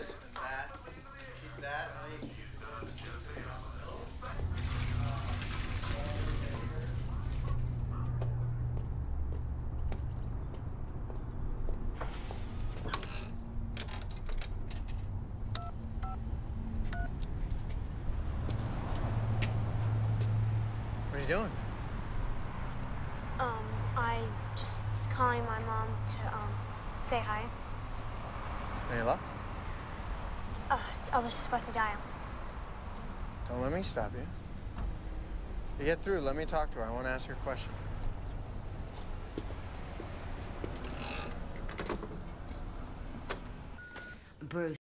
this and that. Keep that. I need to keep those two. What are you doing? Um, I just calling my mom to um say hi. Any luck? I was just about to dial. Don't let me stop you. You get through, let me talk to her. I want to ask her a question. Bruce.